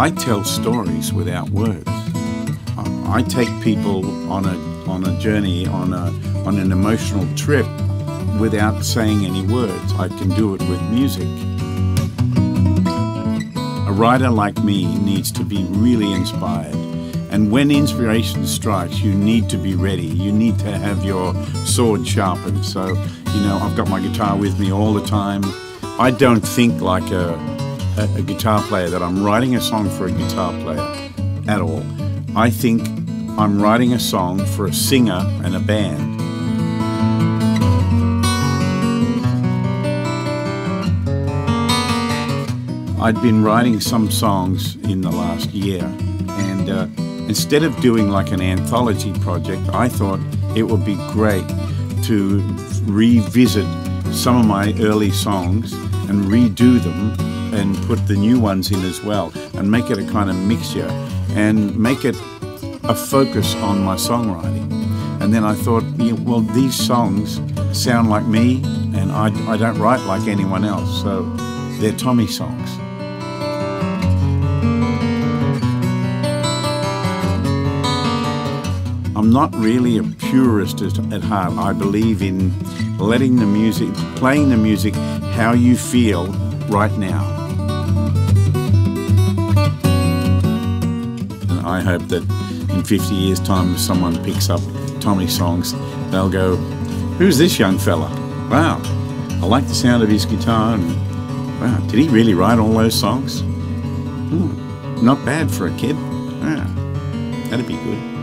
I tell stories without words. I take people on a on a journey, on a on an emotional trip without saying any words. I can do it with music. A writer like me needs to be really inspired. And when inspiration strikes, you need to be ready. You need to have your sword sharpened. So, you know, I've got my guitar with me all the time. I don't think like a, a, a guitar player that I'm writing a song for a guitar player at all. I think I'm writing a song for a singer and a band. I'd been writing some songs in the last year, and uh, instead of doing like an anthology project, I thought it would be great to revisit some of my early songs and redo them and put the new ones in as well and make it a kind of mixture and make it a focus on my songwriting. And then I thought, well, these songs sound like me and I, I don't write like anyone else, so they're Tommy songs. I'm not really a purist at heart. I believe in letting the music, playing the music how you feel right now. I hope that in 50 years' time, if someone picks up Tommy's songs, they'll go, Who's this young fella? Wow, I like the sound of his guitar. And wow, did he really write all those songs? Hmm, not bad for a kid. Wow, that'd be good.